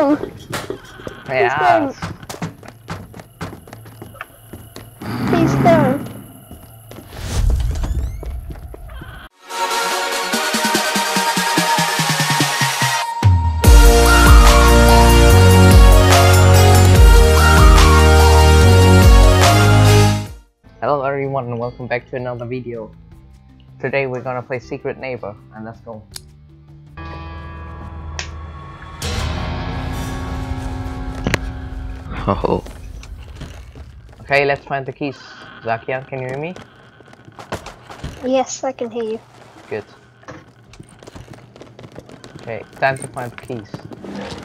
no! Yeah. Please don't. Hello everyone and welcome back to another video. Today we're gonna play Secret Neighbor and let's go. Oh, Okay, let's find the keys. Zarkian, can you hear me? Yes, I can hear you. Good. Okay, time to find the keys.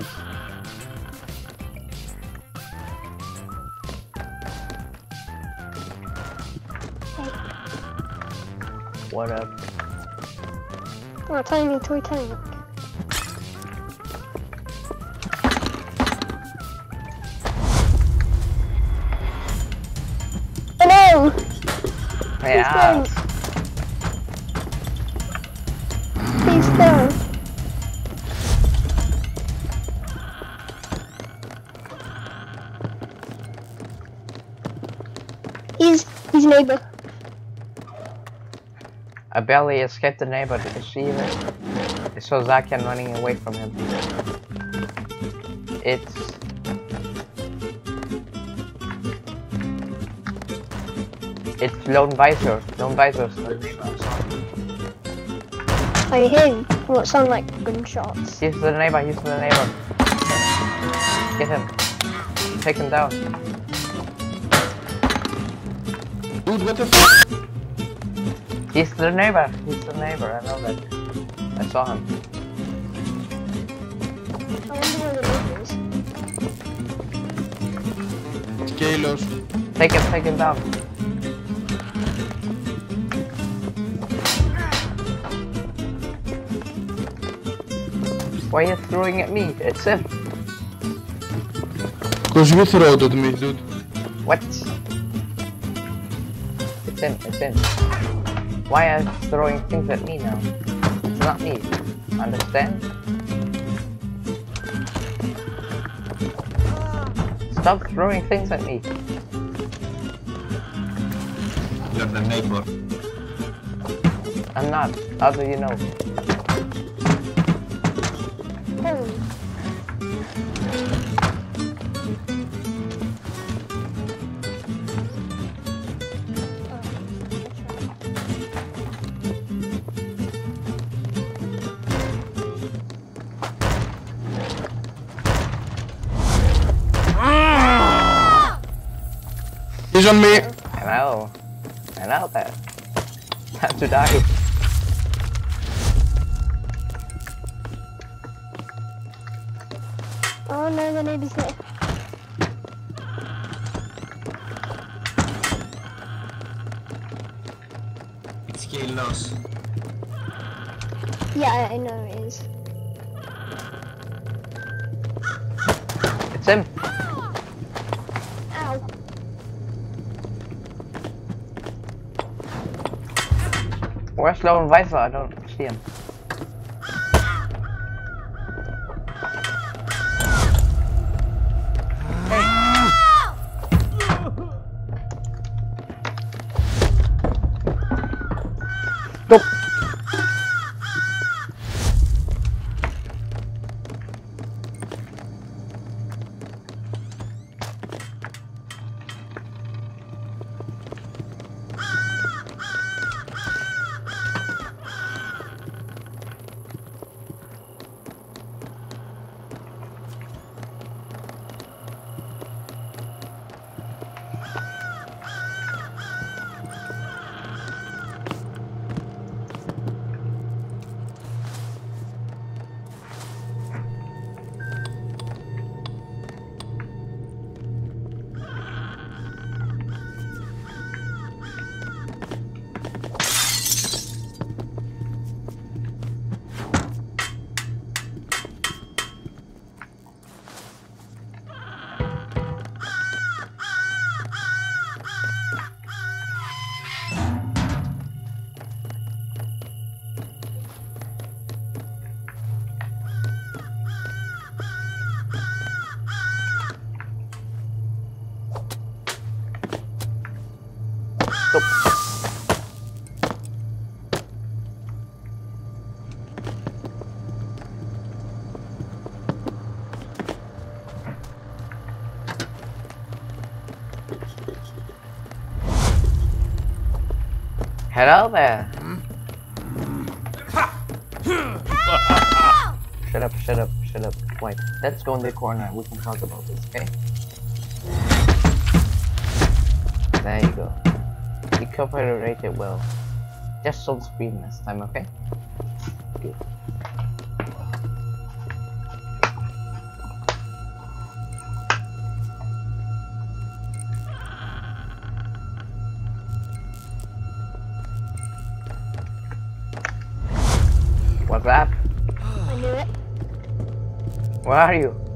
Find the keys. Hey, What up? oh, tiny toy tank. Oh no! Yeah. He's he's neighbor. I barely escaped the neighbor. Did you see it? I saw Zarkian running away from him. It's It's Lone Visor. Lone Visor's the neighbor. I saw him. I hear. What sound like gunshots? He's the neighbor. He's the neighbor. Get him. Take him down. Dude, what the f? He's the neighbor. He's the neighbor. I know that. I saw him. I wonder where the neighbor is. Scalos. Take him. Take him down. Why are you throwing at me? It's him. Cause you throw it at me, dude. What? It's him, it's him. Why are you throwing things at me now? It's not me. Understand? Stop throwing things at me. You're the neighbor. I'm not. How do you know? Oh, He's on me. I know. I know that. Time to die. oh no, the neighbor's here. Scalos. Yeah, I, I know it is. It's him. Where's Lone Visor? I don't see him. Nope. Hello there. Shut up, shut up, shut up. Wait, let's go in the corner. We can talk about this, okay? There you go. You cooperated well. Just don't scream this time, okay? Good. What's up? I knew it. Where are you?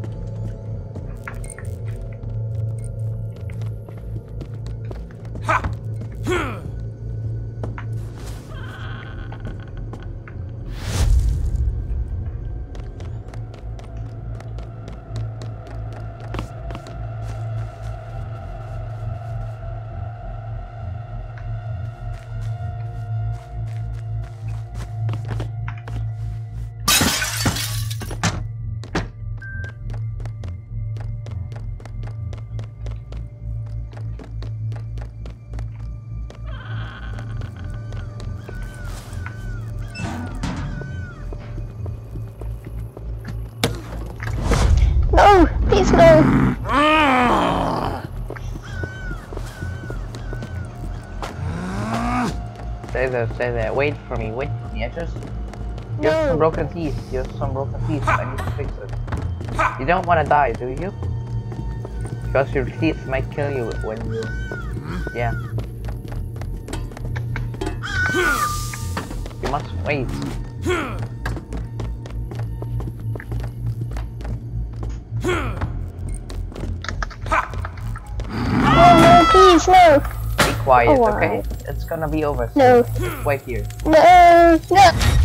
No, please no. Stay there, stay there. Wait for me, wait for me. I just. You have some broken teeth. You have some broken teeth. I need to fix it. You don't want to die, do you? Because your teeth might kill you when you. Yeah. You must wait. No. Be quiet, Oh, okay? It's gonna be over. soon. No. Wait here. No, no.